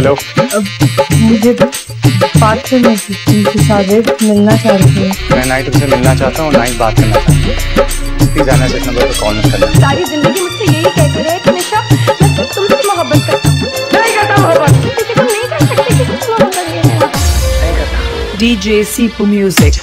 Hello मुझे बात करनी थी तुमसे साजिद मिलना चाह रही हूँ। मैं नाइट तुमसे मिलना चाहता हूँ ना ही बात करना चाहता हूँ। प्लीज़ आना इस नंबर पर कॉल मत करना। सारी ज़िंदगी मुझसे यही कहते रहे कि निशा मैं तो तुमसे मोहब्बत करता हूँ। नहीं करता मोहब्बत। नहीं कर सकते मोहब्बत नहीं DJ Sipu Music.